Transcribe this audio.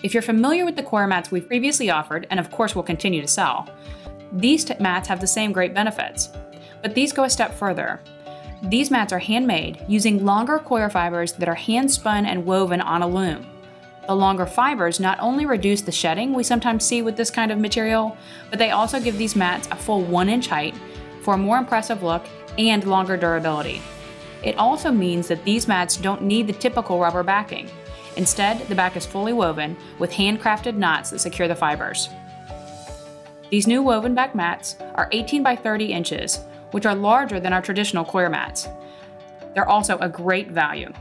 If you're familiar with the coir mats we've previously offered, and of course we'll continue to sell, these mats have the same great benefits. But these go a step further. These mats are handmade using longer coir fibers that are hand spun and woven on a loom. The longer fibers not only reduce the shedding we sometimes see with this kind of material, but they also give these mats a full 1 inch height for a more impressive look and longer durability. It also means that these mats don't need the typical rubber backing. Instead, the back is fully woven with handcrafted knots that secure the fibers. These new woven back mats are 18 by 30 inches, which are larger than our traditional coir mats. They're also a great value.